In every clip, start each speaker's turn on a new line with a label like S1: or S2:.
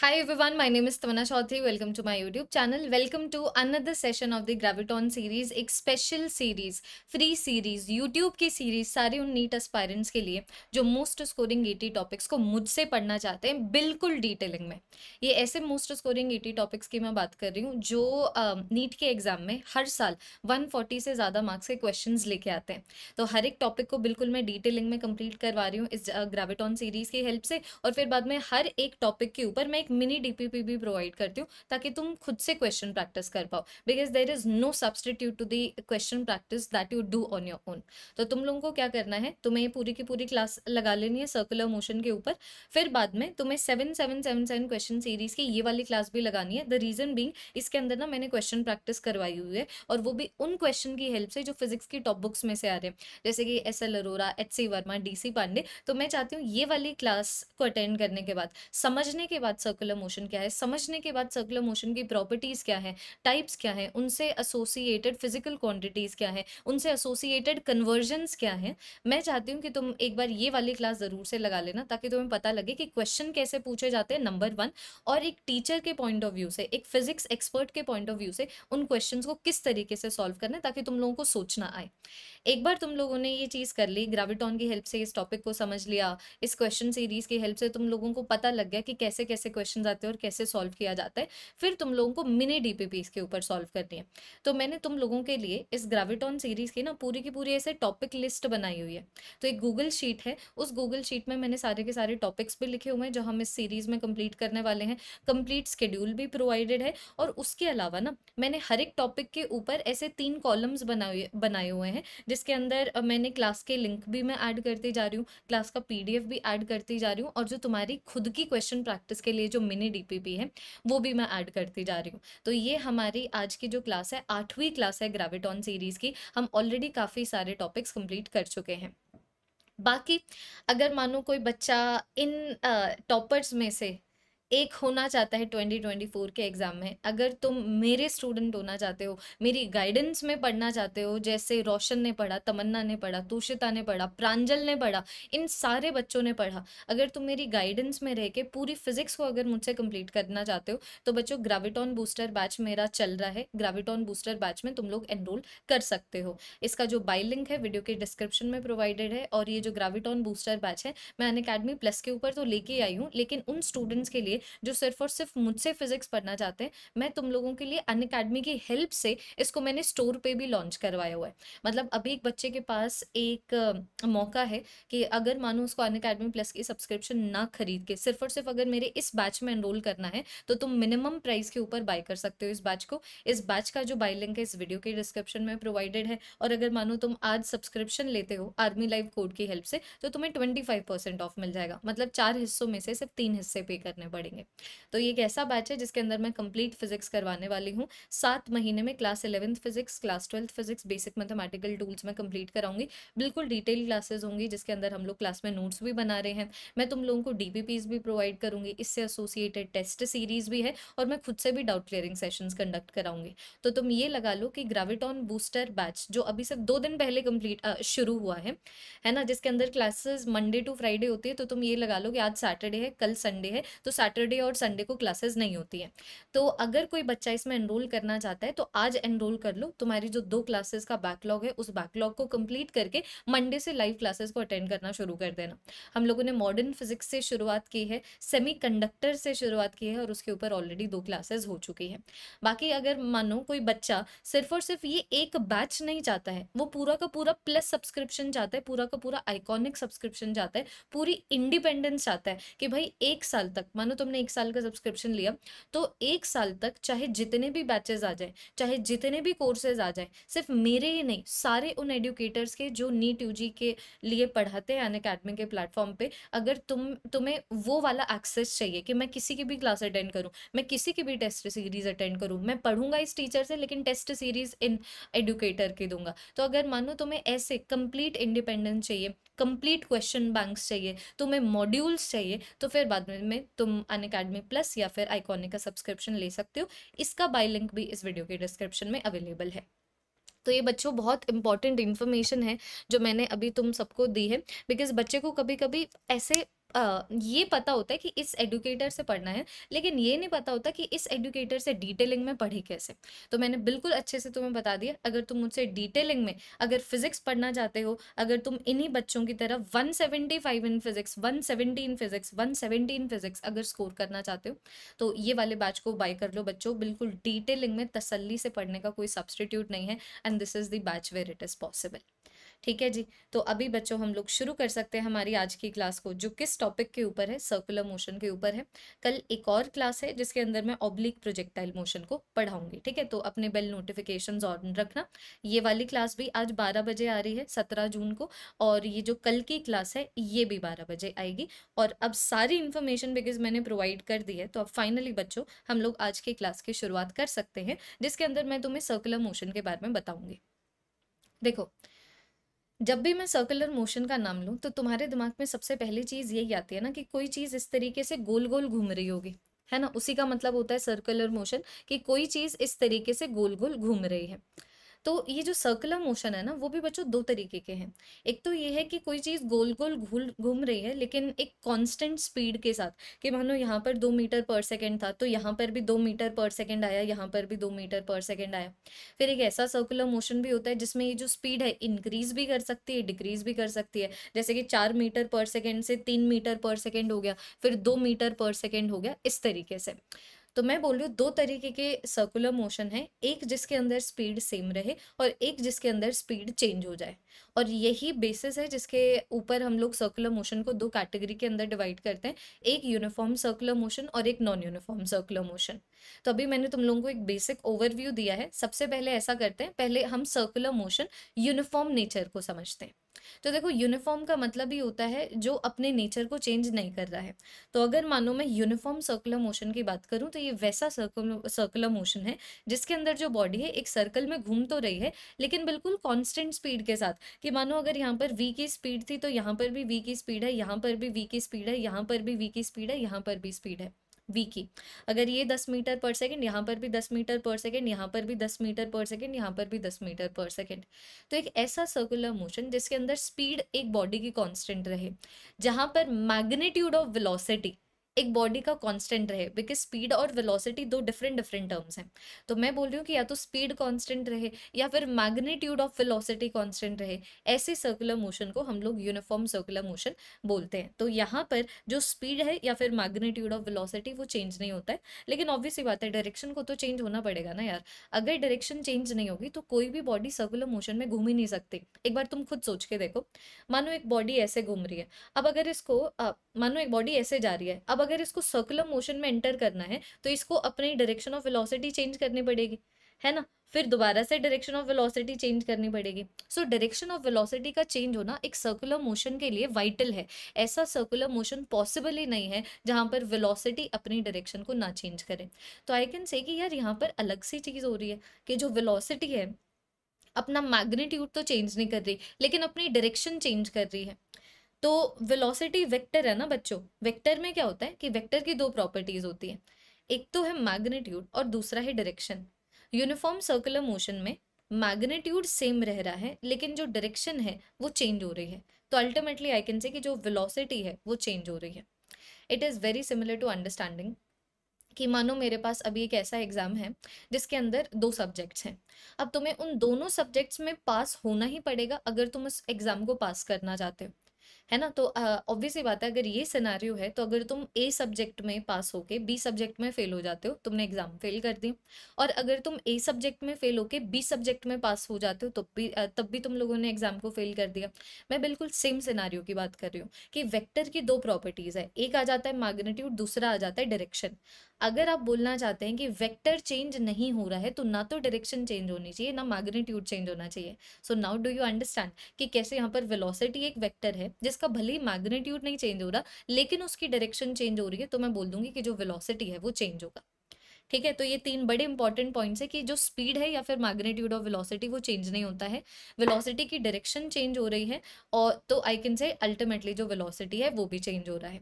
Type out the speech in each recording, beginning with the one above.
S1: Hi everyone, my name is Tamanna Chaudhary. Welcome to my YouTube channel. Welcome to another session of the Graviton series, एक special series free series YouTube की series सारे उन NEET aspirants के लिए जो most scoring eighty topics को मुझसे पढ़ना चाहते हैं बिल्कुल डिटेलिंग में ये ऐसे मोस्ट स्कोरिंग एटी टॉपिक्स की मैं बात कर रही हूँ जो नीट uh, के एग्ज़ाम में हर साल 140 से ज़्यादा मार्क्स के क्वेश्चन लेके आते हैं तो हर एक टॉपिक को बिल्कुल मैं डिटेलिंग में कंप्लीट करवा रही हूँ इस ग्रेविटॉन सीरीज़ की हेल्प से और फिर बाद में हर एक टॉपिक के ऊपर मैं एक मिनी डीपीपी भी प्रोवाइड करती हूँ, ताकि तुम खुद से क्वेश्चन प्रैक्टिस कर पाओ। Because there is no substitute to the question practice that you do on your own तो तुम लोगों को क्या करना है, तुम्हें ये पूरी की पूरी क्लास लगा लेनी है सर्कुलर मोशन के ऊपर। फिर बाद में तुम्हें seven seven seven seven question series की ये वाली क्लास भी लगानी है। द रीजन बींग इसके अंदर ना मैंने क्वेश्चन प्रैक्टिस करवाई हुई है, और वो भी उन क्वेश्चन की हेल्प से जो फिजिक्स की टॉप बुक्स में से आ रहे हैं। जैसे कि S L Arora H C Verma D C Pandey तो मैं चाहती हूँ ये वाली क्लास को अटेंड करने के बाद, समझने के बाद सर्कुलर मोशन क्या है? समझने के बाद सर्कुलर मोशन की प्रॉपर्टीज़ क्या है? टाइप्स क्या है? उनसे एसोसिएटेड फ़िज़िकल क्वांटिटीज़ क्या है? उनसे एसोसिएटेड कन्वर्जन्स क्या है? मैं चाहती हूँ कि तुम एक बार ये वाली क्लास ज़रूर से लगा लेना ताकि तुम्हें पता लगे कि क्वेश्चन कैसे पूछे जाते हैं नंबर वन और एक टीचर के पॉइंट ऑफ़ व्यू से, एक फिजिक्स एक्सपर्ट के पॉइंट ऑफ़ व्यू से उन क्वेश्चन को किस तरीके से सॉल्व करना है ताकि तुम लोगों को सोचना आए। एक बार तुम लोगों ने ये चीज़ कर ली ग्राविटॉन की हेल्प से इस टॉपिक को समझ लिया, इस क्वेश्चन सीरीज़ की हेल्प से तुम लोगों को पता लग गया कि कैसे कैसे क्वेश्चन आते हैं और कैसे सॉल्व किया जाता है, फिर तुम लोगों को मिनी डीपीपी के ऊपर सॉल्व करनी है। तो मैंने तुम लोगों के लिए इस ग्राविटॉन सीरीज़ की ना पूरी की पूरी ऐसे टॉपिक लिस्ट बनाई हुई है। तो एक गूगल शीट है, उस गूगल शीट में मैंने सारे के सारे टॉपिक्स भी लिखे हुए हैं, जो हम इस सीरीज़ में कंप्लीट करने वाले हैं। कंप्लीट स्केड्यूल भी प्रोवाइडेड है और उसके अलावा ना मैंने हर एक टॉपिक के ऊपर ऐसे तीन कॉलम्स बनाए बनाए हुए हैं, जिसके अंदर मैंने क्लास के लिंक भी मैं ऐड करती जा रही हूँ क्लास का पीडीएफ भी ऐड करती जा रही हूँ और जो तुम्हारी खुद की क्वेश्चन प्रैक्टिस के लिए जो मिनी डीपीपी है, वो भी मैं ऐड करती जा रही हूँ। तो ये हमारी आज की जो क्लास है, आठवीं क्लास है ग्रेविटॉन सीरीज़ की, हम ऑलरेडी काफ़ी सारे टॉपिक्स कंप्लीट कर चुके हैं। बाकी अगर मानो कोई बच्चा इन टॉपर्स में से एक होना चाहता है 2024 के एग्ज़ाम में। अगर तुम मेरे स्टूडेंट होना चाहते हो, मेरी गाइडेंस में पढ़ना चाहते हो, जैसे रोशन ने पढ़ा, तमन्ना ने पढ़ा, तुषिता ने पढ़ा, प्रांजल ने पढ़ा, इन सारे बच्चों ने पढ़ा, अगर तुम मेरी गाइडेंस में रह के पूरी फिजिक्स को अगर मुझसे कंप्लीट करना चाहते हो तो बच्चों ग्राविटॉन बूस्टर बैच मेरा चल रहा है। ग्राविटॉन बूस्टर बैच में तुम लोग एनरोल कर सकते हो। इसका जो बाई लिंक है वीडियो के डिस्क्रिप्शन में प्रोवाइडेड है, और ये जो ग्राविटॉन बूस्टर बैच है, मैं अन अकेडमी प्लस के ऊपर तो लेके आई हूँ, लेकिन उन स्टूडेंट्स के लिए जो सिर्फ़ और सिर्फ़ मुझसे फिजिक्स पढ़ना चाहते हैं, मैं तुम लोगों के लिए अन अकेडमी की हेल्प से इसको मैंने स्टोर पे भी लॉन्च करवाया हुआ है। मतलब अभी एक बच्चे के पास एक मौका है कि अगर मानो उसको अन अकेडमी प्लस की सब्सक्रिप्शन ना खरीद के सिर्फ़ और सिर्फ़ अगर मेरे इस बैच में एनरोल करना है तो तुम मिनिमम प्राइस के ऊपर बाय कर सकते हो इस बैच को। इस बैच का जो बाई लिंक है, इस वीडियो के डिस्क्रिप्शन में प्रोवाइडेड है और अगर मानो तुम आज सब्सक्रिप्शन लेते हो आर्मी लाइव कोड की हेल्प से तो तुम्हें ट्वेंटी ऑफ़ मिल जाएगा। मतलब चार हिस्सों में से सिर्फ़ तीन हिस्से पे करने पड़ेंगे। तो ये एक ऐसा बैच है जिसके अंदर मैं कंप्लीट फिजिक्स करवाने वाली हूँ। सात महीने में class eleventh physics class twelfth physics basic mathematical tools में कंप्लीट कराऊँगी। बिल्कुल डिटेल क्लासेज होंगी जिसके अंदर हम लोग क्लास में नोट्स भी बना रहे हैं। मैं तुम लोगों को डी भी प्रोवाइड करूँगी। इससे एसोसिएटेड टेस्ट सीरीज़ भी है और मैं खुद से भी डाउट क्लियरिंग सेशंस कंडक्ट कराऊँगी। तो तुम ये लगा लो कि ग्राविटॉन बूस्टर बैच जो अभी सिर्फ़ दो दिन पहले कंप्लीट शुरू हुआ है है ना? जिसके अंदर क्लासेस मंडे टू फ्राइडे होती है तो तुम ये लगा लो कि आज सैटरडे है, कल संडे है तो सैटरडे और संडे को क्लासेस नहीं होती हैं। तो अगर कोई बच्चा इसमें एनरोल करना चाहता है तो आज एनरोल कर लो। तुम्हारी जो दो क्लासेस का बैकलॉग है, उस बैकलॉग को कंप्लीट करके मंडे से लाइव क्लासेस को अटेंड करना शुरू कर देना। हम लोगों ने मॉडर्न फिजिक्स से शुरुआत की है सेमी से शुरुआत की है और उसके ऊपर ऑलरेडी दो क्लासेस हो चुकी है। बाकी अगर मानो कोई बच्चा सिर्फ़ और सिर्फ़ ये एक बैच नहीं चाहता है, वो पूरा का पूरा प्लस सब्सक्रिप्शन चाहता है, पूरा का पूरा आइकॉनिक सब्सक्रिप्शन चाहता है, पूरी इंडिपेंडेंस चाहता है कि भाई एक साल तक, मानो तुमने एक साल का सब्सक्रिप्शन लिया तो एक साल तक चाहे जितने भी बैचेस आ जाए, चाहे जितने भी कोर्सेज आ जाए, सिर्फ़ मेरे ही नहीं, सारे उन एडुकेटर्स के जो नीट यूजी के लिए पढ़ाते हैं अन के प्लेटफॉर्म पे, अगर तुम, तुम्हें वो वाला एक्सेस चाहिए कि मैं किसी की भी क्लास अटेंड करूँ, मैं किसी की भी टेस्ट सीरीज़ अटेंड करूँ, मैं पढ़ूँगा इस टीचर से, लेकिन टेस्ट सीरीज़ इन एडुकेटर के दूँगा। तो अगर मानो तुम्हें ऐसे कंप्लीट इंडिपेंडेंस चाहिए कंप्लीट क्वेश्चन बैंक्स चाहिए, तुम्हें मॉड्यूल्स चाहिए तो फिर बाद में तुम अन अकेडमी प्लस या फिर आइकॉनिक का सब्सक्रिप्शन ले सकते हो। इसका बाई लिंक भी इस वीडियो के डिस्क्रिप्शन में अवेलेबल है। तो ये बच्चों बहुत इंपॉर्टेंट इन्फॉर्मेशन है जो मैंने अभी तुम सबको दी है बिकॉज़ बच्चे को कभी कभी ऐसे ये पता होता है कि इस एडुकेटर से पढ़ना है, लेकिन ये नहीं पता होता कि इस एडुकेटर से डिटेलिंग में पढ़े कैसे। तो मैंने बिल्कुल अच्छे से तुम्हें बता दिया, अगर तुम मुझसे डिटेलिंग में, अगर फिजिक्स पढ़ना चाहते हो, अगर तुम इन्हीं बच्चों की तरह 175 in physics 170 in physics 170 in physics अगर स्कोर करना चाहते हो तो ये वाले बैच को बाय कर लो बच्चों, बिल्कुल डिटेलिंग में तसली से पढ़ने का कोई सब्सटीट्यूट नहीं है, and this is the batch where it is possible. ठीक है जी? तो अभी बच्चों, हम लोग शुरू कर सकते हैं हमारी आज की क्लास को, जो किस टॉपिक के ऊपर है? सर्कुलर मोशन के ऊपर है। कल एक और क्लास है, जिसके अंदर मैं ऑब्लिक प्रोजेक्टाइल मोशन को पढ़ाऊँगी, ठीक है? तो अपने बेल नोटिफिकेशन ऑन रखना। ये वाली क्लास भी आज बारह बजे आ रही है, सत्रह जून को, और ये जो कल की क्लास है, ये भी बारह बजे आएगी। और अब सारी इन्फॉर्मेशन बिकॉज़ मैंने प्रोवाइड कर दी है तो अब फाइनली बच्चों, हम लोग आज की क्लास की शुरुआत कर सकते हैं, जिसके अंदर मैं तुम्हें सर्कुलर मोशन के बारे में बताऊँगी। देखो जब भी मैं सर्कुलर मोशन का नाम लूँ तो तुम्हारे दिमाग में सबसे पहली चीज़ यही आती है ना कि कोई चीज़ इस तरीके से गोल गोल घूम रही होगी, है ना? उसी का मतलब होता है सर्कुलर मोशन कि कोई चीज़ इस तरीके से गोल गोल घूम रही है। तो ये जो सर्कुलर मोशन है ना, वो भी बच्चों दो तरीके के हैं। एक तो ये है कि कोई चीज़ गोल गोल घूल, घूम रही है, लेकिन एक कांस्टेंट स्पीड के साथ कि मानो यहाँ पर दो मीटर पर सेकेंड था तो यहाँ पर भी दो मीटर पर सेकेंड आया, यहाँ पर भी दो मीटर पर सेकेंड आया। फिर एक ऐसा सर्कुलर मोशन भी होता है जिसमें ये जो स्पीड है इंक्रीज भी कर सकती है डिक्रीज भी कर सकती है। जैसे कि चार मीटर पर सेकेंड से तीन मीटर पर सेकेंड हो गया, फिर दो मीटर पर सेकेंड हो गया, इस तरीके से। तो मैं बोल रही हूँ, दो तरीके के सर्कुलर मोशन है, एक जिसके अंदर स्पीड सेम रहे और एक जिसके अंदर स्पीड चेंज हो जाए। और यही बेसिस है जिसके ऊपर हम लोग सर्कुलर मोशन को दो कैटेगरी के अंदर डिवाइड करते हैं, एक यूनिफॉर्म सर्कुलर मोशन और एक नॉन यूनिफॉर्म सर्कुलर मोशन तो अभी मैंने तुम लोगों को एक बेसिक ओवरव्यू दिया है, सबसे पहले ऐसा करते हैं, पहले हम सर्कुलर मोशन यूनिफॉर्म नेचर को समझते हैं। तो देखो यूनिफॉर्म का मतलब ही होता है जो अपने नेचर को चेंज नहीं कर रहा है। तो अगर मानो मैं यूनिफॉर्म सर्कुलर मोशन की बात करूँ तो ये वैसा सर्कुलर सर्कुलर मोशन है, जिसके अंदर जो बॉडी है, एक सर्कल में घूम तो रही है, लेकिन बिल्कुल कॉन्स्टेंट स्पीड के साथ। कि मानो अगर यहाँ पर वी की स्पीड थी तो यहाँ पर भी वी की स्पीड है, यहाँ पर भी वी की स्पीड है, यहाँ पर भी वी की स्पीड है, यहाँ पर भी स्पीड है। वी की। अगर ये दस मीटर पर सेकेंड, यहाँ पर भी दस मीटर पर सेकेंड, यहाँ पर भी दस मीटर पर सेकेंड, यहाँ पर भी दस मीटर पर सेकेंड। तो एक ऐसा सर्कुलर मोशन जिसके अंदर स्पीड एक बॉडी की कॉन्स्टेंट रहे, जहाँ पर मैग्नीट्यूड ऑफ़ वेलोसिटी एक बॉडी का कांस्टेंट रहे बिकॉज़ स्पीड और वेलोसिटी दो डिफरेंट डिफरेंट टर्म्स हैं। तो मैं बोल रही हूँ कि या तो स्पीड कांस्टेंट रहे, या फिर मैग्नीट्यूड ऑफ़ वेलोसिटी कांस्टेंट रहे, ऐसे सर्कुलर मोशन को हम लोग यूनिफॉर्म सर्कुलर मोशन बोलते हैं। तो यहाँ पर जो स्पीड है या फिर मैग्नीट्यूड ऑफ़ वेलोसिटी वो चेंज नहीं होता है, लेकिन ऑब्वियसली बात है डायरेक्शन को तो चेंज होना पड़ेगा ना यार। अगर डायरेक्शन चेंज नहीं होगी तो कोई भी बॉडी सर्कुलर मोशन में घूम ही नहीं सकती। एक बार तुम खुद सोच के देखो, मानो एक बॉडी ऐसे घूम रही है। अब अगर इसको मानो एक बॉडी ऐसे जा रही है, अब अगर इसको सर्कुलर मोशन में एंटर करना है तो इसको अपनी डायरेक्शन ऑफ़ वेलोसिटी चेंज करनी पड़ेगी, है ना? फिर दोबारा से डायरेक्शन ऑफ़ वेलोसिटी चेंज करनी पड़ेगी। सो डायरेक्शन ऑफ़ वेलोसिटी का चेंज होना एक सर्कुलर मोशन के लिए वाइटल है। ऐसा सर्कुलर मोशन पॉसिबल ही नहीं है, जहाँ पर वेलोसिटी अपनी डायरेक्शन को ना चेंज करे। तो आई कैन से कि यार, यहाँ पर अलग सी चीज़ हो रही है कि जो वेलोसिटी है, अपना मैग्नीट्यूड तो चेंज नहीं कर रही, लेकिन अपनी डायरेक्शन चेंज कर रही है। तो वेलोसिटी वेक्टर है ना बच्चों? वेक्टर में क्या होता है कि वेक्टर की दो प्रॉपर्टीज़ होती है। एक तो है मैग्नीट्यूड और दूसरा है डायरेक्शन यूनिफॉर्म सर्कुलर मोशन में मैग्नीट्यूड सेम रह रहा है, लेकिन जो डायरेक्शन है, वो चेंज हो रही है। तो अल्टीमेटली आई कैन से कि जो वेलोसिटी है, वो चेंज हो रही है। It is very similar to understanding कि मानो मेरे पास अभी एक ऐसा एग्ज़ाम है, जिसके अंदर दो सब्जेक्ट्स हैं। अब तुम्हें उन दोनों सब्जेक्ट्स में पास होना ही पड़ेगा अगर तुम उस एग्ज़ाम को पास करना चाहते हो। है ना? तो ऑब्वियसली बात है, अगर ये सिनारियो है तो अगर तुम ए सब्जेक्ट में पास होके बी सब्जेक्ट में फेल हो जाते हो, तुमने एग्ज़ाम फेल कर दी। और अगर तुम ए सब्जेक्ट में फेल होके बी सब्जेक्ट में पास हो जाते हो तो भी तब भी तुम लोगों ने एग्ज़ाम को फेल कर दिया। मैं बिल्कुल सेम सिनारियो की बात कर रही हूँ कि वेक्टर की दो प्रॉपर्टीज़ है, एक आ जाता है मैग्नीट्यूड दूसरा आ जाता है डायरेक्शन अगर आप बोलना चाहते हैं कि वेक्टर चेंज नहीं हो रहा है तो ना तो डायरेक्शन चेंज होनी चाहिए, ना मैग्नीट्यूड चेंज होना चाहिए। So now do you understand कि कैसे यहाँ पर वेलोसिटी एक वेक्टर है जिसका भले ही मैग्नीट्यूड नहीं चेंज हो रहा, लेकिन उसकी डायरेक्शन चेंज हो रही है तो मैं बोल दूँगी कि जो वेलोसिटी है वो चेंज होगा। ठीक है? तो ये तीन बड़े इंपॉर्टेंट पॉइंट्स है कि जो स्पीड है या फिर मैग्नीट्यूड ऑफ़ वेलोसिटी वो चेंज नहीं होता है। वेलोसिटी की डायरेक्शन चेंज हो रही है और तो आई कैन से अल्टीमेटली जो वेलोसिटी है वो भी चेंज हो रहा है।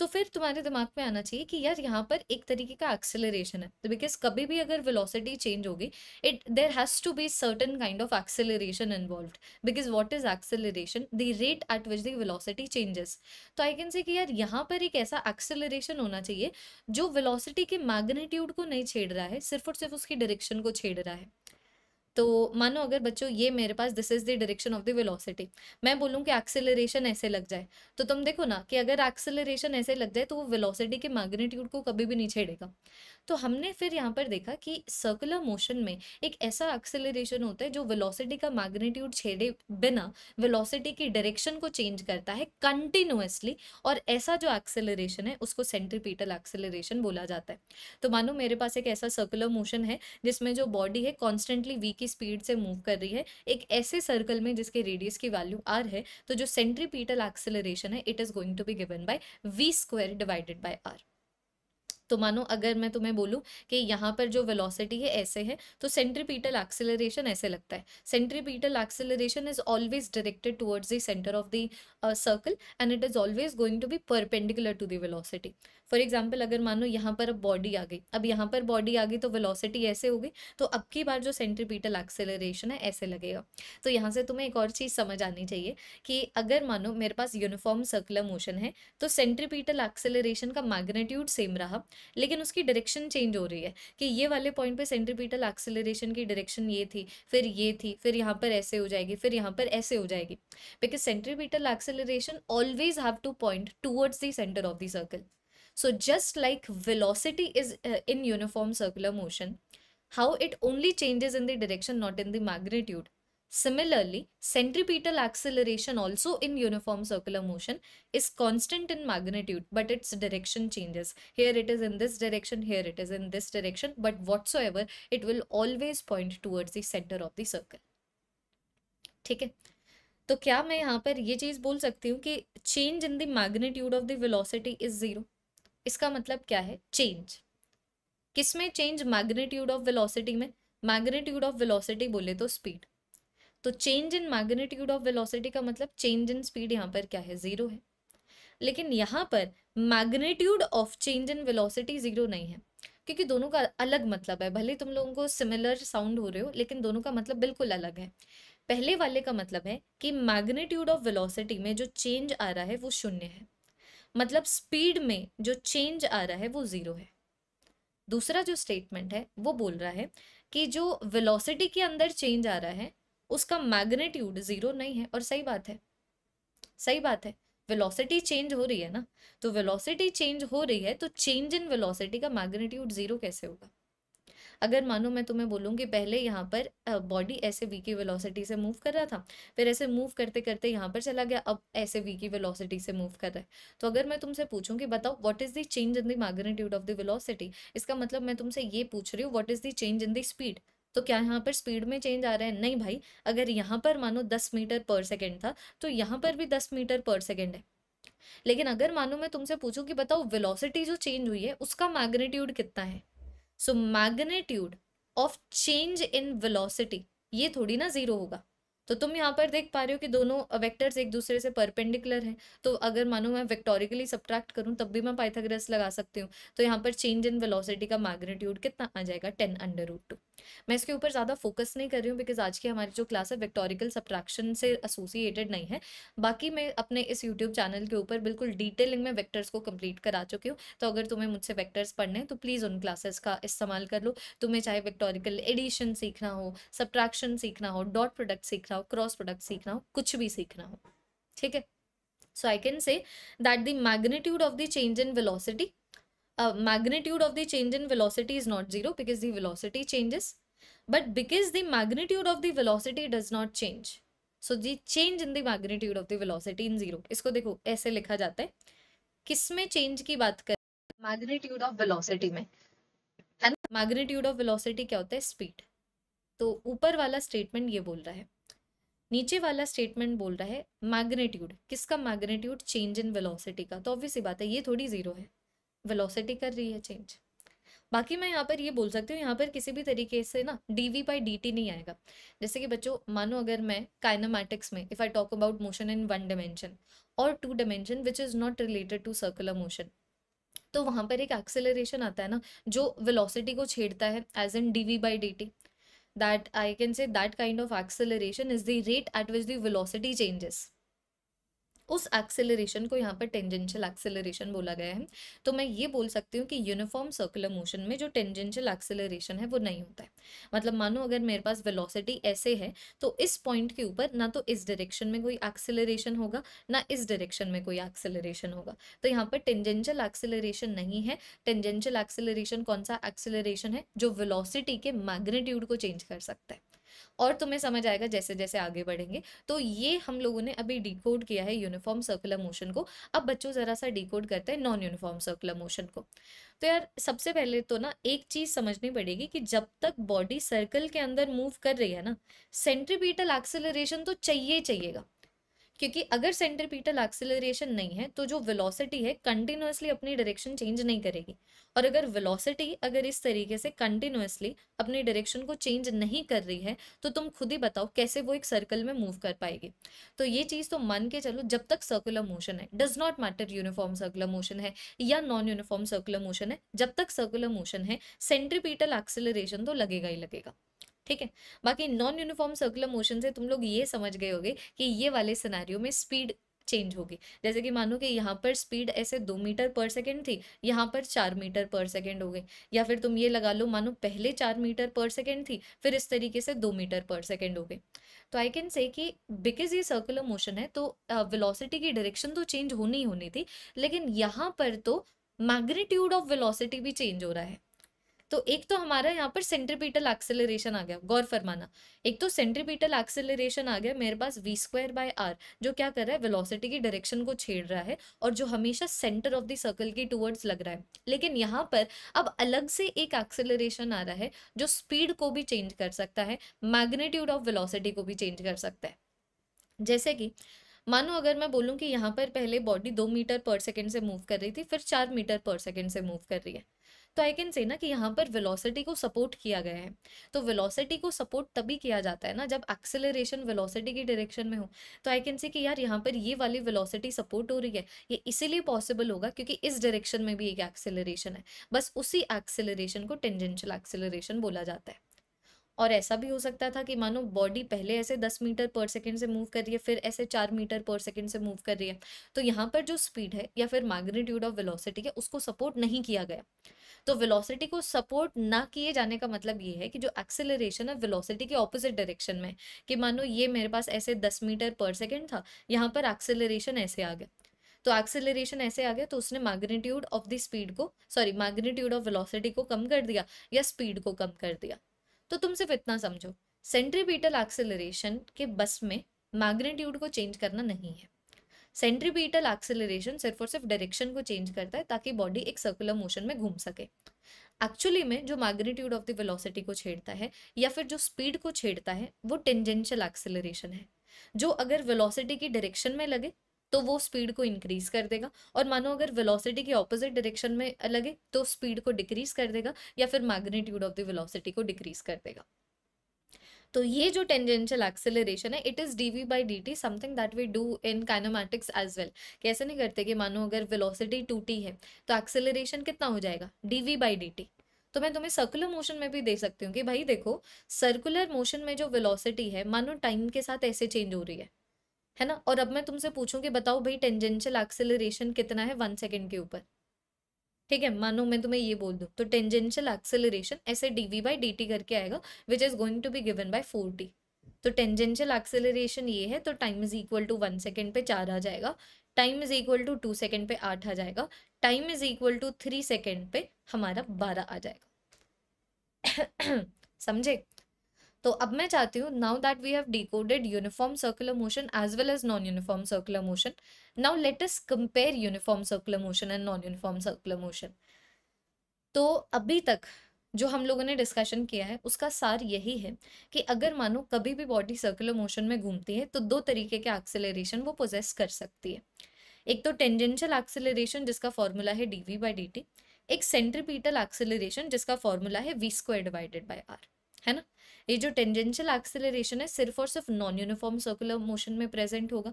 S1: तो फिर तुम्हारे दिमाग में आना चाहिए कि यार यहाँ पर एक तरीके का एक्सेलरेशन है। तो बिकॉज़ कभी भी अगर वेलोसिटी चेंज होगी it there has to be certain kind of acceleration involve because what is acceleration the rate at which the velocity changes तो आई कैन से कि यार यहाँ पर एक ऐसा एक्सेलरेशन होना चाहिए, जो वेलोसिटी के मैग्नीट्यूड को नहीं छेड़ रहा है, सिर्फ़ और सिर्फ़ उसकी डायरेक्शन को छेड़ रहा है। तो मानो अगर बच्चों, ये मेरे पास this is the direction of the velocity मैं बोलूँ कि एक्सेलरेशन ऐसे लग जाए। तो तुम देखो ना कि अगर एक्सेलरेशन ऐसे लग जाए तो वो वेलोसिटी के मैग्नीट्यूड को कभी भी नहीं छेड़ेगा। तो हमने फिर यहाँ पर देखा कि सर्कुलर मोशन में एक ऐसा एक्सेलरेशन होता है, जो वेलोसिटी का मैग्नीट्यूड छेड़े बिना वेलोसिटी की डायरेक्शन को चेंज करता है कंटिन्यूसली और ऐसा जो एक्सेलरेशन है, उसको सेंट्रीपीटल एक्सेलरेशन बोला जाता है। तो मानो मेरे पास एक ऐसा सर्कुलर मोशन है, जिसमें जो बॉडी है कॉन्स्टेंटली वी की स्पीड से मूव कर रही है, एक ऐसे सर्कल में जिसके रेडियस की वैल्यू आर है तो जो सेंट्रीपीटल एक्सेलरेशन है it is going to be given by V square divided by R तो मानो अगर मैं तुम्हें बोलूँ कि यहाँ पर जो वेलोसिटी है, ऐसे है तो सेंट्रीपीटल एक्सेलरेशन ऐसे लगता है। Centripetal acceleration is always directed towards the centre of the circle and it is always going to be perpendicular to the velocity for example अगर मानो यहाँ पर अब बॉडी आ गई, अब यहाँ पर बॉडी आ गई तो वेलोसिटी ऐसे होगी तो अब की बार जो सेंट्रीपीटल एक्सेलरेशन है, ऐसे लगेगा। तो यहाँ से तुम्हें एक और चीज़ समझ आनी चाहिए कि अगर मानो मेरे पास यूनिफॉर्म सर्कुलर मोशन है तो सेंट्रीपीटल एक्सेलरेशन का मैग्नेट्यूड सेम रहा, लेकिन उसकी डायरेक्शन चेंज हो रही है कि ये वाले पॉइंट पे सेंट्रीपीटल एक्सेलरेशन की डायरेक्शन ये थी, फिर ये थी, फिर यहाँ पर ऐसे हो जाएगी, फिर यहाँ पर ऐसे हो जाएगी। Because centripetal acceleration always have to point towards the centre of the circle So just like velocity is uh, in uniform circular motion, how it only changes in the direction, not in the magnitude. Similarly, centripetal acceleration also in uniform circular motion is constant in magnitude, but its direction changes. Here it is in this direction, here it is in this direction, but whatsoever, it will always point towards the center of the circle. ठीक है तो क्या मैं यहाँ पर ये चीज़ बोल सकती हूँ कि change in the magnitude of the velocity is zero इसका मतलब क्या है? चेंज किसमें चेंज मैग्नीट्यूड ऑफ़ वेलोसिटी में। मैग्नीट्यूड ऑफ़ वेलोसिटी बोले तो स्पीड तो change in magnitude of velocity का मतलब चेंज इन स्पीड यहाँ पर क्या है? ज़ीरो है। लेकिन यहाँ पर magnitude of change in velocity zero नहीं है। क्योंकि दोनों का अलग मतलब है। भले तुम लोगों को सिमिलर साउंड हो रहे हो, लेकिन दोनों का मतलब बिल्कुल अलग है। पहले वाले का मतलब है कि मैग्नीट्यूड ऑफ़ वेलोसिटी में जो चेंज आ रहा है वो शून्य है। मतलब स्पीड में जो चेंज आ रहा है, वो ज़ीरो है। दूसरा जो स्टेटमेंट है, वो बोल रहा है कि जो वेलोसिटी के अंदर चेंज आ रहा है, उसका मैग्नेट्यूड ज़ीरो नहीं है। और सही बात है, सही बात है वेलोसिटी चेंज हो रही है ना? तो वेलोसिटी चेंज हो रही है तो चेंज इन वेलोसिटी का मैग्नेट्यूड ज़ीरो कैसे होगा? अगर मानो मैं तुम्हें बोलूँ कि पहले यहाँ पर बॉडी ऐसे वी की वेलोसिटी से मूव कर रहा था, फिर ऐसे मूव करते करते यहाँ पर चला गया, अब ऐसे वी की वेलोसिटी से मूव कर रहा है। तो अगर मैं तुमसे पूछूँ कि बताओ what is the change in the magnitude of the velocity इसका मतलब मैं तुमसे ये पूछ रही हूँ what is the change in the speed तो क्या यहाँ पर स्पीड में चेंज आ रहा है? नहीं भाई, अगर यहाँ पर मानो दस मीटर पर सेकेंड था तो यहाँ पर भी दस मीटर पर सेकेंड है। लेकिन अगर मानो मैं तुमसे पूछूँ कि बताओ वेलोसिटी जो चेंज हुई है, उसका मैग्नीट्यूड कितना है? So magnitude of change in velocity ये थोड़ी ना ज़ीरो होगा। तो तुम यहाँ पर देख पा रहे हो कि दोनों वेक्टर्स एक दूसरे से परपेंडिकुलर हैं। तो अगर मानो मैं वेक्टोरिकली सब्ट्रैक्ट करूँ, तब भी मैं पाइथागोरस लगा सकती हूँ। तो यहाँ पर चेंज इन वेलोसिटी का मैग्नीट्यूड कितना आ जाएगा? टेन अंडर रूट टू मैं इसके ऊपर ज़्यादा फोकस नहीं कर रही हूँ बिकॉज़ आज की हमारी जो क्लास है वेक्टोरिकल सब्ट्रैक्शन से एसोसिएटेड नहीं है। बाकी मैं अपने इस यूट्यूब चैनल के ऊपर बिल्कुल डिटेलिंग में वेक्टर्स को कंप्लीट करा चुकी हूँ। तो अगर तुम्हें मुझसे वेक्टर्स पढ़ने हैं तो प्लीज़ उन क्लासेस का इस्तेमाल कर लो। तुम्हें चाहे वेक्टोरिकल एडिशन सीखना हो सब्ट्रैक्शन सीखना हो डॉट प्रोडक्ट सीखना हो क्रॉस प्रोडक्ट सीखना हो, कुछ भी सीखना हो, ठीक है? So i can say that the magnitude of the change in velocity magnitude of the change in velocity is not zero because the velocity changes but because the magnitude of the velocity does not change so the change in the magnitude of the velocity in zero इसको देखो ऐसे लिखा जाता है। किसमें change की बात कर मैग्नीट्यूड ऑफ़ वेलोसिटी में। मैग्नीट्यूड ऑफ़ वेलोसिटी क्या होता है? स्पीड तो ऊपर वाला स्टेटमेंट ये बोल रहा है। नीचे वाला स्टेटमेंट बोल रहा है मैग्नीट्यूड किसका मैग्नीट्यूड चेंज इन वेलोसिटी का। तो ऑब्वियसली बात है ये थोड़ी ज़ीरो है। वेलोसिटी कर रही है चेंज बाकी मैं यहाँ पर ये बोल सकती हूँ, यहाँ पर किसी भी तरीके से ना d v by d t नहीं आएगा। जैसे कि बच्चों, मानो अगर मैं काइनामेटिक्स में if I talk about motion in one dimension और two dimension which is not related to circular motion तो वहाँ पर एक एक्सेलरेशन आता है ना, जो वेलोसिटी को छेड़ता है as an d v by d t that I can say that kind of acceleration is the rate at which the velocity changes. उस एक्सेलरेशन को यहाँ पर टेंजेंशियल एक्सेलरेशन बोला गया है। तो मैं ये बोल सकती हूँ कि यूनिफॉर्म सर्कुलर मोशन में जो टेंजेंशियल एक्सेलरेशन है, वो नहीं होता है। मतलब मानो अगर मेरे पास वेलोसिटी ऐसे है तो इस पॉइंट के ऊपर ना तो इस डायरेक्शन में कोई एक्सेलरेशन होगा, ना इस डायरेक्शन में कोई एक्सेलरेशन होगा। तो यहाँ पर टेंजेंशियल एक्सेलरेशन नहीं है। टेंजेंशियल एक्सेलरेशन कौन सा एक्सेलरेशन है? जो वेलोसिटी के मैग्नीट्यूड को चेंज कर सकता है। और तुम्हें समझ आएगा जैसे जैसे आगे बढ़ेंगे। तो ये हम लोगों ने अभी डिकोड किया है यूनिफॉर्म सर्कुलर मोशन को। अब बच्चों ज़रा सा डिकोड करते हैं नॉन यूनिफॉर्म सर्कुलर मोशन को। तो यार, सबसे पहले तो ना एक चीज़ समझनी पड़ेगी कि जब तक बॉडी सर्कल के अंदर मूव कर रही है ना सेंट्रीपीटल एक्सेलरेशन तो चाहिए ही चाहिएगा। क्योंकि अगर सेंट्रीपीटल एक्सेलरेशन नहीं है तो जो वेलोसिटी है कंटिन्यूसली अपनी डायरेक्शन चेंज नहीं करेगी। और अगर वेलोसिटी अगर इस तरीके से कंटिन्यूसली अपनी डायरेक्शन को चेंज नहीं कर रही है तो तुम खुद ही बताओ कैसे वो एक सर्कल में मूव कर पाएगी। तो ये चीज़ तो मान के चलो, जब तक सर्कुलर मोशन है does not matter uniform circular motion है या नॉन यूनिफॉर्म सर्कुलर मोशन है, जब तक सर्कुलर मोशन है सेंट्रीपीटल एक्सेलरेशन तो लगेगा ही लगेगा। ठीक है? बाकी नॉन यूनिफॉर्म सर्कुलर मोशन से तुम लोग ये समझ गए होगे कि ये वाले सिनेरियो में स्पीड चेंज होगी। जैसे कि मानो कि यहाँ पर स्पीड ऐसे दो मीटर पर सेकेंड थी, यहाँ पर चार मीटर पर सेकेंड हो गई या फिर तुम ये लगा लो, मानो पहले चार मीटर पर सेकेंड थी, फिर इस तरीके से दो मीटर पर सेकेंड हो गई तो आई कैन से कि बिकॉज़ ये सर्कुलर मोशन है तो वेलोसिटी की डायरेक्शन तो चेंज होनी ही होनी थी, लेकिन यहाँ पर तो मैग्नीट्यूड ऑफ़ वेलोसिटी भी चेंज हो रहा है। तो एक तो हमारा यहाँ पर सेंट्रीपीटल एक्सेलरेशन आ गया, गौर फरमाना। एक तो सेंट्रीपीटल एक्सेलरेशन आ गया मेरे पास वी स्क्वायर बाय आर जो क्या कर रहा है वेलोसिटी की डायरेक्शन को छेड़ रहा है और जो हमेशा सेंटर ऑफ़ द सर्कल की टूवर्ड्स लग रहा है। लेकिन यहाँ पर अब अलग से एक एक्सेलरेशन आ रहा है, जो स्पीड को भी चेंज कर सकता है मैग्नीट्यूड ऑफ़ वेलोसिटी को भी चेंज कर सकता है। जैसे कि मानो अगर मैं बोलूँ कि यहाँ पर पहले बॉडी दो मीटर पर सेकेंड से मूव कर रही थी, फिर चार मीटर पर सेकेंड से मूव कर रही है। तो आई कैन से ना कि यहाँ पर वेलोसिटी को सपोर्ट किया गया है। तो वेलोसिटी को सपोर्ट तभी किया जाता है ना जब एक्सेलरेशन वेलोसिटी की डायरेक्शन में हो। तो आई कैन से कि यार यहाँ पर ये वाली वेलोसिटी सपोर्ट हो रही है। ये इसीलिए पॉसिबल होगा क्योंकि इस डायरेक्शन में भी एक एक्सेलरेशन है। बस उसी एक्सेलरेशन को टेंजेंशियल एक्सेलरेशन बोला जाता है। और ऐसा भी हो सकता था कि मानो बॉडी पहले ऐसे दस मीटर पर सेकेंड से मूव कर रही है, फिर ऐसे चार मीटर पर सेकेंड से मूव कर रही है। तो यहाँ पर जो स्पीड है या फिर मैग्नीट्यूड ऑफ़ वेलोसिटी है, उसको सपोर्ट नहीं किया गया। तो वेलोसिटी को सपोर्ट ना किए जाने का मतलब ये है कि जो एक्सेलरेशन है, वेलोसिटी के ऑपोजिट डायरेक्शन में कि मानो ये मेरे पास ऐसे दस मीटर पर सेकेंड था, यहाँ पर एक्सेलरेशन ऐसे आ गया। तो एक्सेलरेशन ऐसे आ गया तो उसने मैग्नीट्यूड ऑफ़ द स्पीड को, सॉरी, मैग्नीट्यूड ऑफ़ वेलोसिटी को कम कर दिया या स्पीड को कम कर दिया। तो तुम सिर्फ़ इतना समझो सेंट्रीपीटल एक्सेलरेशन के बस में मैग्नीट्यूड को चेंज करना नहीं है। सेंट्रीपीटल एक्सेलरेशन सिर्फ़ और सिर्फ़ डायरेक्शन को चेंज करता है ताकि बॉडी एक सर्कुलर मोशन में घूम सके। एक्चुअली में जो मैग्नीट्यूड ऑफ़ द वेलोसिटी को छेड़ता है या फिर जो स्पीड को छेड़ता है, वो टेंजेंशियल एक्सेलरेशन है। जो अगर वेलोसिटी की डायरेक्शन में लगे तो वो स्पीड को इंक्रीज कर देगा। और मानो अगर वेलोसिटी के ऑपोजिट डायरेक्शन में लगे तो स्पीड को डिक्रीज कर देगा या फिर मैग्नीट्यूड ऑफ़ द वेलोसिटी को डिक्रीज कर देगा। तो ये जो टेंजेंशियल एक्सेलरेशन है it is d v by d t something that we do in kinematics as well कैसे नहीं करते कि मानो अगर वेलोसिटी टूटी है तो एक्सेलरेशन कितना हो जाएगा? D v by d t तो मैं तुम्हें सर्कुलर मोशन में भी दे सकती हूँ कि भाई देखो सर्कुलर मोशन में जो वेलोसिटी है, मानो टाइम के साथ ऐसे चेंज हो रही है। है ना? और अब मैं तुमसे पूछूँ कि बताओ भाई टेंजेंशियल एक्सेलरेशन कितना है वन सेकेंड के ऊपर? ठीक है, मानो मैं तुम्हें ये बोल दूँ तो टेंजेंशियल एक्सेलरेशन ऐसे d v by d t करके आएगा which is going to be given by four t तो टेंजेंशियल एक्सेलरेशन ये है तो time is equal to one second पे चार आ जाएगा time is equal to two second पे आठ आ जाएगा time is equal to three second पे हमारा बारह आ जाएगा। समझे? तो अब मैं चाहती हूँ now that we have decoded uniform circular motion as well as non uniform circular motion now let us compare uniform circular motion and non uniform circular motion तो अभी तक जो हम लोगों ने डिस्कशन किया है, उसका सार यही है कि अगर मानो कभी भी बॉडी सर्कुलर मोशन में घूमती है तो दो तरीके के एक्सेलरेशन वो पोजेस कर सकती है। एक तो टेंजेंशियल एक्सेलरेशन जिसका फॉर्मूला है d v by d t एक सेंट्रीपीटल एक्सेलरेशन जिसका फॉर्मूला है v square divided by r है ना? ये जो टेंजेंशियल एक्सेलरेशन है, सिर्फ़ और सिर्फ़ नॉन यूनिफॉर्म सर्कुलर मोशन में प्रेजेंट होगा।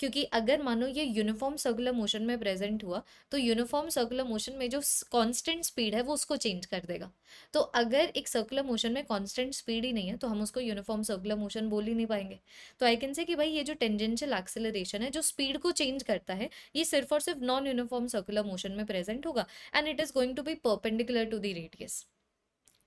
S1: क्योंकि अगर मानो ये यूनिफॉर्म सर्कुलर मोशन में प्रेजेंट हुआ तो यूनिफॉर्म सर्कुलर मोशन में जो कांस्टेंट स्पीड है, वो उसको चेंज कर देगा। तो अगर एक सर्कुलर मोशन में कांस्टेंट स्पीड ही नहीं है तो हम उसको यूनिफॉर्म सर्कुलर मोशन बोल ही नहीं पाएँगे। तो आई कैन से कि भाई ये जो टेंजेंशियल एक्सेलरेशन है, जो स्पीड को चेंज करता है, ये सिर्फ़ और सिर्फ़ नॉन यूनिफॉर्म सर्कुलर मोशन में प्रेजेंट होगा। And it is going to be perpendicular to the radius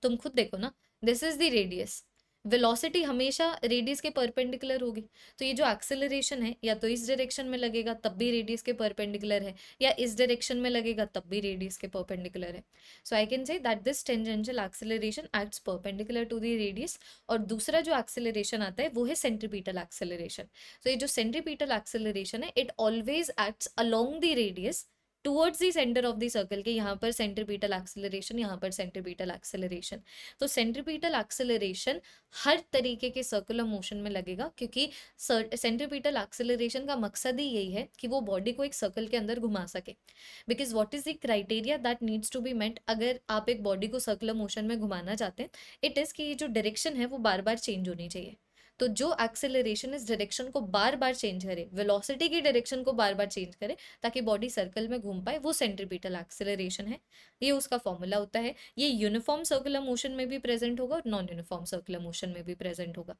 S1: तुम खुद देखो ना this is the radius velocity हमेशा रेडियस के परपेंडिकुलर होगी। तो ये जो एक्सेलरेशन है, या तो इस डायरेक्शन में लगेगा, तब भी रेडियस के परपेंडिकुलर है, या इस डायरेक्शन में लगेगा, तब भी रेडियस के परपेंडिकुलर है। So I can say that this tangential acceleration acts perpendicular to the radius और दूसरा जो एक्सेलरेशन आता है, वो है सेंट्रीपीटल एक्सेलरेशन तो ये जो सेंट्रीपीटल एक्सेलरेशन है it always acts along the radius towards the centre of the circle के यहाँ पर सेंट्रीपीटल एक्सेलरेशन यहाँ पर सेंट्रीपीटल एक्सेलरेशन तो सेंट्रीपीटल एक्सेलरेशन हर तरीके के सर्कुलर मोशन में लगेगा क्योंकि सेंट्रीपीटल एक्सेलरेशन का मकसद ही यही है कि वो बॉडी को एक सर्कल के अंदर घुमा सके. Because what is the criteria that needs to be meant अगर आप एक बॉडी को सर्कुलर मोशन में घुमाना चाहते हैं? इट इज़ कि जो डायरेक्शन है वो बार बार चेंज होनी चाहिए. तो जो एक्सेलरेशन इस डायरेक्शन को बार बार चेंज करे वेलोसिटी की डायरेक्शन को बार बार चेंज करे, ताकि बॉडी सर्कल में घूम पाए, वो सेंट्रीपिटल एक्सेलरेशन है। ये उसका फॉर्मूला होता है। ये यूनिफॉर्म सर्कुलर मोशन में भी प्रेजेंट होगा और नॉन यूनिफॉर्म सर्कुलर मोशन में भी प्रेजेंट होगा।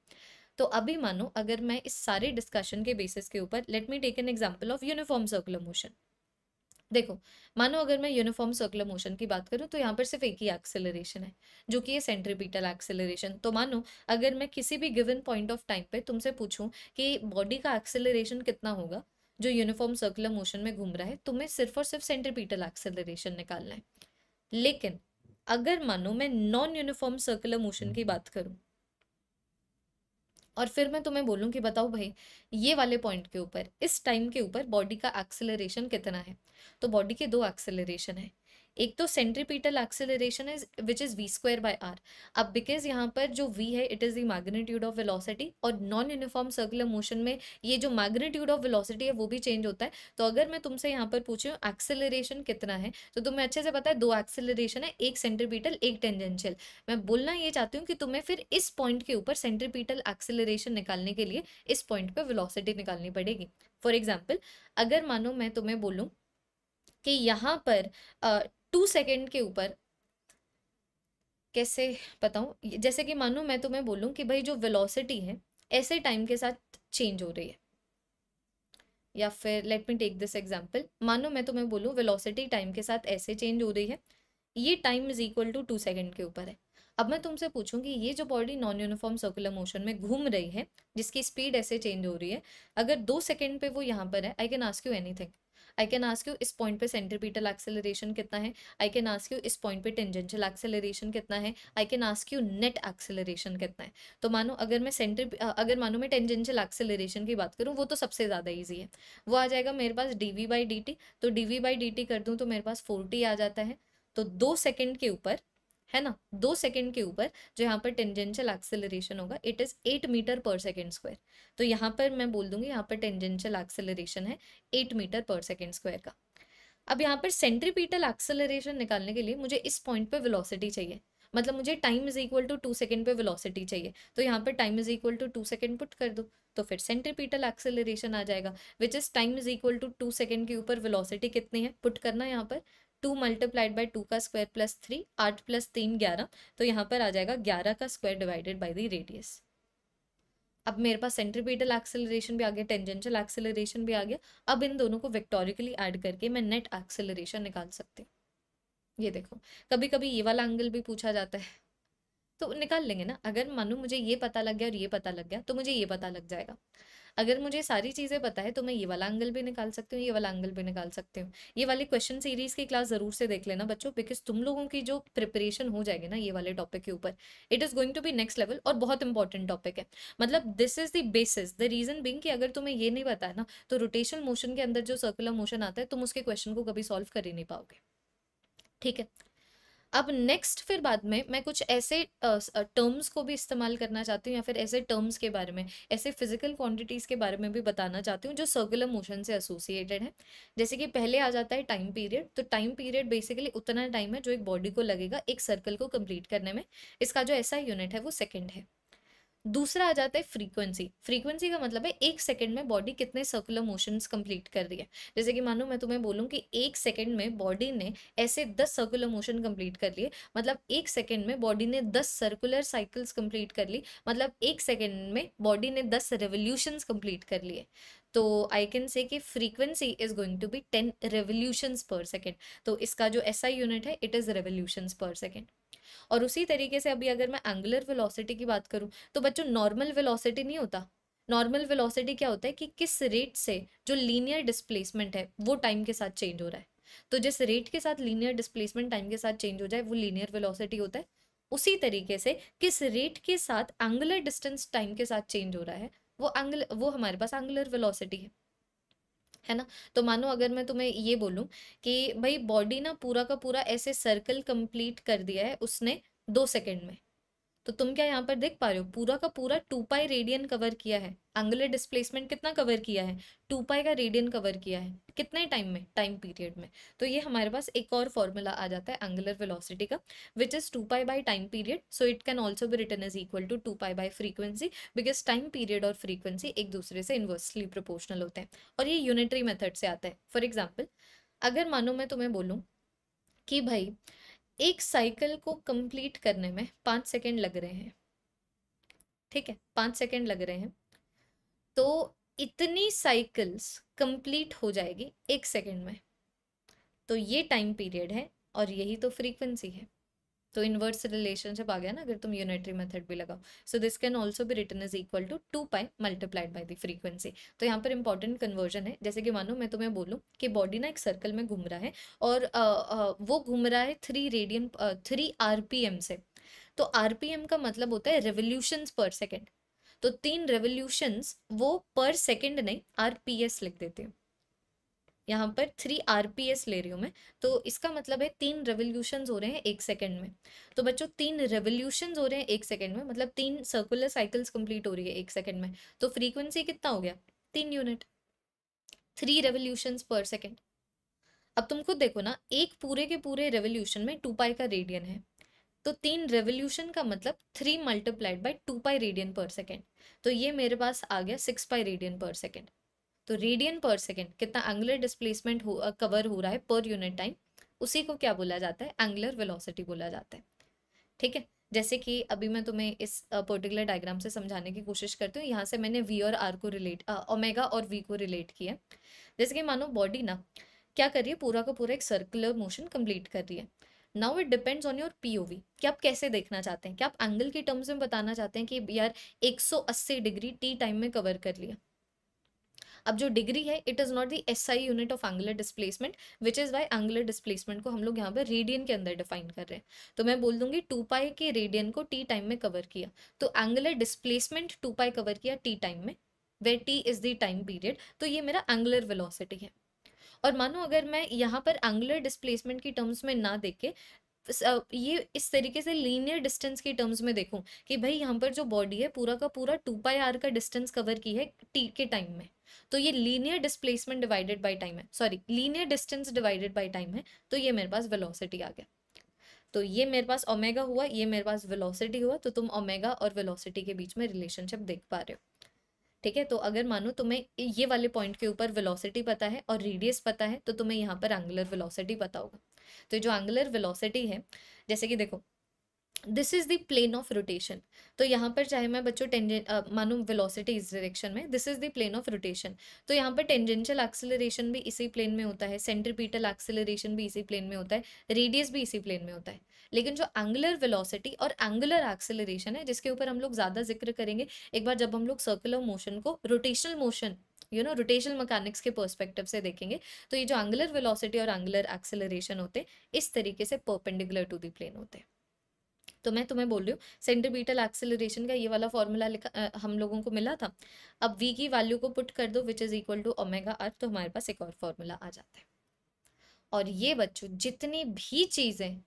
S1: तो अभी मानो, अगर मैं इस सारे डिस्कशन के बेसिस के ऊपर let me take an example of uniform circular motion देखो, मानो अगर मैं यूनिफॉर्म सर्कुलर मोशन की बात करूँ तो यहाँ पर सिर्फ़ एक ही एक्सेलरेशन है, जो कि ये सेंट्रीपीटल एक्सेलरेशन तो मानो, अगर मैं किसी भी गिवन पॉइंट ऑफ़ टाइम पे तुमसे पूछूँ कि बॉडी का एक्सेलरेशन कितना होगा, जो यूनिफॉर्म सर्कुलर मोशन में घूम रहा है, तुम्हें सिर्फ़ और सिर्फ़ सेंट्रीपीटल एक्सेलरेशन निकालना है। लेकिन, अगर मानो मैं नॉन यूनिफॉर्म सर्कुलर मोशन की बात करूँ और फिर मैं तुम्हें बोलूँ कि बताओ भाई, ये वाले पॉइंट के ऊपर, इस टाइम के ऊपर बॉडी का एक्सेलरेशन कितना है? तो बॉडी के दो एक्सेलरेशन है। एक तो centripetal acceleration is which is v square by r अब बिकॉज़ यहाँ पर जो वी है it is the magnitude of velocity और नॉन यूनिफॉर्म सर्कुलर मोशन में ये जो मैग्नीट्यूड ऑफ़ वेलोसिटी है, वो भी चेंज होता है। तो अगर मैं तुमसे यहाँ पर पूछूँ एक्सेलरेशन कितना है तो तुम्हें अच्छे से पता है, दो एक्सेलरेशन है, एक सेंट्रीपीटल एक टेंजेंशियल मैं बोलना ये चाहती हूँ कि तुम्हें फिर इस पॉइंट के ऊपर सेंट्रीपीटल एक्सेलरेशन निकालने के लिए इस पॉइंट पर वेलोसिटी निकालनी पड़ेगी। फॉर एग्ज़ाम्पल अगर मानो मैं तुम्हें बोलूँ कि यहाँ पर टू सेकेंड के ऊपर कैसे बताऊँ? जैसे कि मानो मैं तुम्हें बोलूँ कि भाई जो वेलोसिटी है, ऐसे टाइम के साथ चेंज हो रही है। या फिर let me take this example मानो मैं तुम्हें बोलूँ वेलोसिटी टाइम के साथ ऐसे चेंज हो रही है। ये time is equal to two second के ऊपर है। अब मैं तुमसे पूछूँ कि ये जो body non uniform circular motion में घूम रही है, जिसकी स्पीड ऐसे चेंज हो रही है, अगर दो सेकेंड पे वो यहाँ पर है I can ask you anything I can ask you इस पॉइंट पे सेंट्रीपीटल एक्सेलरेशन कितना है? आई कैन आस्क यू इस पॉइंट पे टेंजेंशियल एक्सेलरेशन कितना है? I can ask you net acceleration कितना है? तो मानो, अगर मैं सेंटर अगर मानो मैं टेंजेंशियल एक्सेलरेशन की बात करूँ, वो तो सबसे ज़्यादा ईजी है। वो आ जाएगा मेरे पास d v by d t तो d v by d t कर दूँ तो मेरे पास फोर टी आ जाता है। तो दो सेकेंड के ऊपर है ना? दो सेकंड के ऊपर जो यहाँ पर टेंजेंशियल एक्सेलरेशन होगा it is eight metre per second square तो यहाँ पर मैं बोल दूँगी यहाँ पर टेंजेंशियल एक्सेलरेशन है eight metre per second square का। अब यहाँ पर सेंट्रीपीटल एक्सेलरेशन निकालने के लिए मुझे इस पॉइंट पे वेलोसिटी चाहिए। मतलब मुझे time is equal to two second पे वेलोसिटी चाहिए। तो यहाँ पर time is equal to two second put कर दो तो फिर सेंट्रीपीटल एक्सेलरेशन आ जाएगा which is time is equal to two second के ऊपर वेलोसिटी कितनी है? पुट करना यहाँ पर। टू मल्टीप्लाइड बाई टू का स्क्वायर प्लस थ्री, आठ प्लस तीन ग्यारह तो यहाँ पर आ जाएगा ग्यारह का square divided by the radius. अब मेरे पास सेंट्रीपीटल एक्सेलरेशन भी आ गया, टेंजेंशियल एक्सेलरेशन भी आ गया, अब इन दोनों को विक्टोरिकली ऐड करके मैं नेट एक्सेलरेशन निकाल सकती हूँ। ये देखो कभी कभी ये वाला एंगल भी पूछा जाता है। तो निकाल लेंगे ना, अगर मानो मुझे ये पता लग गया और ये पता लग गया तो मुझे ये पता लग जाएगा। अगर मुझे सारी चीज़ें पता है तो मैं ये वाला एंगल भी निकाल सकती हूँ, ये वाला एंगल भी निकाल सकती हूँ। ये वाली क्वेश्चन सीरीज़ की क्लास ज़रूर से देख लेना बच्चों बिकॉज़ तुम लोगों की जो प्रिपरेशन हो जाएगी ना, ये वाले टॉपिक के ऊपर it is going to be next level और बहुत इंपॉर्टेंट टॉपिक है। मतलब this is the basis the reason being कि अगर तुम्हें ये नहीं पता है ना तो रोटेशन मोशन के अंदर जो सर्कुलर मोशन आता है, तुम उसके क्वेश्चन को कभी सॉल्व कर ही नहीं पाओगे। ठीक है? अब नेक्स्ट फिर बाद में मैं कुछ ऐसे टर्म्स को भी इस्तेमाल करना चाहती हूँ या फिर ऐसे टर्म्स के बारे में, ऐसे फ़िज़िकल क्वांटिटीज़ के बारे में भी बताना चाहती हूँ जो सर्कुलर मोशन से एसोसिएटेड है। जैसे कि पहले आ जाता है टाइम पीरियड तो टाइम पीरियड बेसिकली उतना टाइम है जो एक बॉडी को लगेगा एक सर्कल को कंप्लीट करने में। इसका जो ऐसा यूनिट है वो सेकेंड है। दूसरा आ जाता है फ्रीक्वेंसी फ्रीक्वेंसी का मतलब है एक सेकंड में बॉडी कितने सर्कुलर मोशंस कंप्लीट कर रही है। जैसे कि मानो मैं तुम्हें बोलूँ कि एक सेकंड में बॉडी ने ऐसे दस सर्कुलर मोशन कंप्लीट कर लिए मतलब एक सेकंड में बॉडी ने दस सर्कुलर साइकिल्स कंप्लीट कर ली मतलब एक सेकंड में बॉडी ने दस रेवोल्यूशंस कंप्लीट कर लिए। तो आई कैन से कि frequency is going to be ten revolutions per second तो इसका जो ऐसा यूनिट है it is revolutions per second और उसी तरीके से अभी अगर मैं एंगुलर वेलोसिटी की बात करूँ तो बच्चों नॉर्मल वेलोसिटी नहीं होता। नॉर्मल वेलोसिटी क्या होता है कि किस रेट से जो लीनियर डिस्प्लेसमेंट है, वो टाइम के साथ चेंज हो रहा है। तो जिस रेट के साथ लीनियर डिस्प्लेसमेंट टाइम के साथ चेंज हो जाए, वो लीनियर वेलोसिटी होता है। उसी तरीके से किस रेट के साथ एंगुलर डिस्टेंस टाइम के साथ चेंज हो रहा है, वो एंगल वो हमारे पास एंगुलर वेलोसिटी है। है ना? तो मानो अगर मैं तुम्हें ये बोलूँ कि भाई बॉडी ना पूरा का पूरा ऐसे सर्कल कंप्लीट कर दिया है उसने दो सेकंड में। तो तुम क्या यहाँ पर देख पा रहे हो? पूरा का पूरा टू पाई रेडियन कवर किया है। एंगुलर डिस्प्लेसमेंट कितना कवर किया है? टू पाई का रेडियन कवर किया है। कितने टाइम में? टाइम पीरियड में। तो ये हमारे पास एक और फॉर्मूला आ जाता है एंगुलर वेलोसिटी का which is two pi by time period so it can also be written is equal to two pi by frequency because time period और फ्रीक्वेंसी एक दूसरे से इन्वर्सली प्रोपोर्शनल होते हैं। और ये यूनिटरी मेथड से आता है। फॉर एग्ज़ाम्पल अगर मानो मैं तुम्हें बोलूँ कि भाई एक साइकिल को कंप्लीट करने में पाँच सेकेंड लग रहे हैं। ठीक है, पाँच सेकेंड लग रहे हैं। तो इतनी साइकिल्स कंप्लीट हो जाएगी एक सेकेंड में। तो ये टाइम पीरियड है और यही तो फ्रीक्वेंसी है। तो इनवर्स रिलेशनशिप आ गया ना अगर तुम यूनिटरी मेथड भी लगाओ। सो दिस कैन ऑल्सो भी written is equal to two pi multiplied by the frequency तो यहाँ पर इंपॉर्टेंट कन्वर्जन है। जैसे कि मानो मैं तुम्हें बोलूँ कि बॉडी ना एक सर्कल में घूम रहा है और आ, आ, वो घूम रहा है थ्री रेडियन थ्री आरपीएम से। तो आरपीएम का मतलब होता है रेवोल्यूशन पर सेकेंड तो तीन रेवोल्यूशंस वो पर सेकेंड नहीं आरपीएस लिख देते हैं। यहाँ पर थ्री आरपीएस ले रही हूँ मैं। तो इसका मतलब है तीन रेवोल्यूशन हो रहे हैं एक सेकेंड में। तो बच्चों, तीन रेवोल्यूशन हो रहे हैं एक सेकेंड में मतलब तीन सर्कुलर साइकिल्स कंप्लीट हो रही है एक सेकेंड में। तो फ्रीक्वेंसी कितना हो गया? तीन unit three revolution per second अब तुम खुद देखो ना, एक पूरे के पूरे रेवोल्यूशन में टू पाई का रेडियन है। तो तीन रेवोल्यूशन का मतलब three multiplied by two pi radian per second तो ये मेरे पास आ गया six pi radian per second तो रेडियन पर सेकेंड कितना एंगुलर डिस्प्लेसमेंट हो कवर हो रहा है पर यूनिट टाइम उसी को क्या बोला जाता है? एंगुलर वेलोसिटी बोला जाता है। ठीक है? जैसे कि अभी मैं तुम्हें इस पर्टिकुलर डायग्राम से समझाने की कोशिश करती हूँ, यहाँ से मैंने वी और आर को रिलेट ओमेगा और वी को रिलेट किया जैसे कि मानो बॉडी ना, क्या कर रही है? पूरा का पूरा एक सर्कुलर मोशन कंप्लीट कर रही है। Now it depends on your POV कि आप कैसे देखना चाहते हैं? क्या आप एंगल की टर्म्स में बताना चाहते हैं कि यार 180 डिग्री टी टाइम में कवर कर लिया? अब जो डिग्री है it is not the S I unit of angular displacement which is why angular displacement को हम लोग यहाँ पर रेडियन के अंदर डिफाइन कर रहे हैं। तो मैं बोल दूँगी टू पाई के रेडियन को टी टाइम में कवर किया। तो angular displacement two pi cover किया टी टाइम में where t is the time period तो ये मेरा एंगुलर वेलोसिटी है। और मानो अगर मैं यहाँ पर एंगुलर डिस्प्लेसमेंट की टर्म्स में ना देखे ये इस तरीके से लीनियर डिस्टेंस के टर्म्स में देखूँ कि भाई यहाँ पर जो बॉडी है, पूरा का पूरा टू पाई आर का डिस्टेंस कवर की है टी के टाइम में। तो ये linear displacement divided by time है। Sorry linear distance divided by time है तो ये मेरे पास वेलोसिटी आ गया। तो ये मेरे पास ओमेगा हुआ, ये मेरे पास वेलोसिटी हुआ तो तुम ओमेगा और वेलोसिटी के बीच में रिलेशनशिप देख पा रहे हो। ठीक है तो अगर मानो तुम्हें ये वाले पॉइंट के ऊपर वेलोसिटी पता है और रेडियस पता है तो तुम्हें यहाँ पर एंगुलर वेलोसिटी पता होगा। तो जो एंगुलर वेलोसिटी है, जैसे कि देखो this is the plane of rotation तो यहाँ पर चाहे मैं बच्चों टेंजेंट मानो वेलोसिटी इस डायरेक्शन में this is the plane of rotation तो यहाँ पर टेंजेंशियल एक्सेलरेशन भी इसी प्लेन में होता है सेंट्रीपीटल एक्सेलरेशन भी इसी प्लेन में होता है रेडियस भी इसी प्लेन में होता है. लेकिन जो एंगुलर वेलोसिटी और एंगुलर एक्सेलरेशन है, जिसके ऊपर हम लोग ज़्यादा ज़िक्र करेंगे, एक बार जब हम लोग सर्कुलर मोशन को rotational motion you know rotational mechanics के पर्सपेक्टिव से देखेंगे तो ये जो एंगुलर वेलोसिटी और एंगुलर एक्सेलरेशन होते हैं, इस तरीके से परपेंडिकुलर टू दी प्लेन होते हैं. तो मैं तुम्हें बोल रही हूँ सेंटर बीटल एक्सेलरेशन का ये वाला फॉर्मूला लिखा हम लोगों को मिला था। अब वी की वैल्यू को पुट कर दो which is equal to omega r तो हमारे पास एक और फॉर्मूला आ जाता है। और ये बच्चों, जितनी भी चीज़ें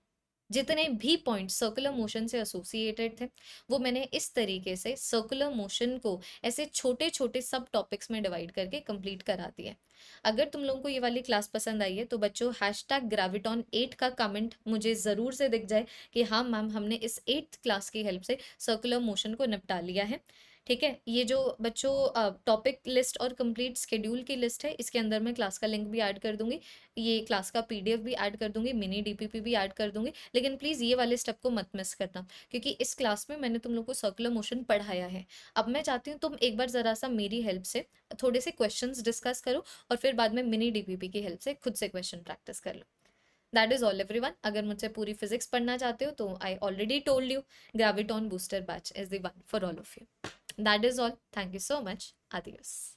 S1: जितने भी पॉइंट सर्कुलर मोशन से एसोसिएटेड थे, वो मैंने इस तरीके से सर्कुलर मोशन को ऐसे छोटे छोटे सब टॉपिक्स में डिवाइड करके कंप्लीट करा दिया है। अगर तुम लोगों को ये वाली क्लास पसंद आई है तो बच्चों हैश टैग ग्राविटॉन एट का कमेंट मुझे ज़रूर से दिख जाए कि हाँ मैम हमने इस एट्थ क्लास की हेल्प से सर्कुलर मोशन को निपटा लिया है। ठीक है? ये जो बच्चों टॉपिक लिस्ट और कंप्लीट स्केड्यूल की लिस्ट है, इसके अंदर मैं क्लास का लिंक भी ऐड कर दूँगी, ये क्लास का पीडीएफ भी ऐड कर दूँगी मिनी डीपीपी भी ऐड कर दूँगी, लेकिन प्लीज़ ये वाले स्टेप को मत मिस करना, क्योंकि इस क्लास में मैंने तुम लोग को सर्कुलर मोशन पढ़ाया है। अब मैं चाहती हूँ तुम एक बार ज़रा सा मेरी हेल्प से थोड़े से क्वेश्चन डिस्कस करो और फिर बाद में मिनी डीपीपी की हेल्प से खुद से क्वेश्चन प्रैक्टिस कर लो। That is all everyone अगर मुझसे पूरी फिजिक्स पढ़ना चाहते हो तो I already told you Graviton booster batch is the one for all of you That is all. Thank you so much. Adios.